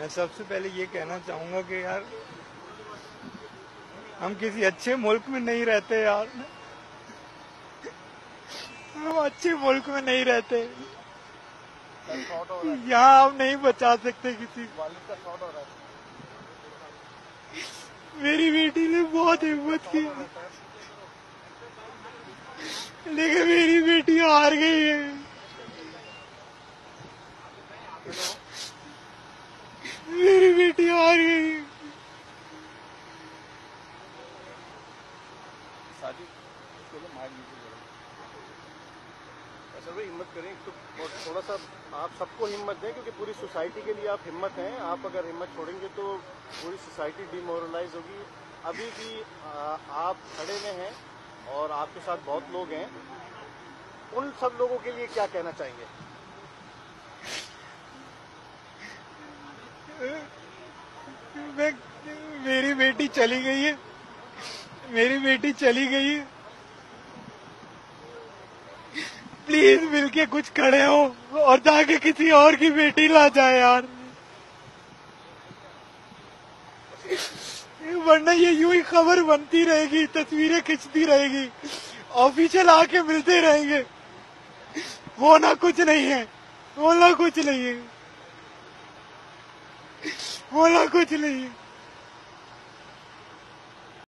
मैं सबसे पहले ये कहना चाहूँगा कि यार, हम किसी अच्छे मुल्क में नहीं रहते यार। हम अच्छे मुल्क में नहीं रहते। यहाँ आप नहीं बचा सकते किसी मेरी बेटी ने बहुत हिम्मत की। लेकिन मेरी बेटी हार गई है मेरी बेटी हार गई है शादी चलो मार लीजिए। ऐसा भाई हिम्मत करें तो और थोड़ा सा आप सबको हिम्मत दें क्योंकि पूरी सोसाइटी के लिए आप हिम्मत हैं। आप अगर हिम्मत छोड़ेंगे तो पूरी सोसाइटी डिमोरलाइज होगी। अभी भी आ, आप खड़े में हैं और आपके साथ बहुत लोग हैं। उन सब लोगों के लिए क्या कहना चाहेंगे? मैं मेरी बेटी चली गई है। मेरी बेटी चली गई। प्लीज़ मिलके कुछ खड़े हो, और जाके किसी और की बेटी ला जाए यार। वरना ये यूँ ही खबर बनती रहेगी, तस्वीरें खिंचती रहेगी, ऑफिशियल आके मिलते रहेंगे। होना कुछ नहीं है, होना कुछ नहीं है, होना कुछ नहीं है।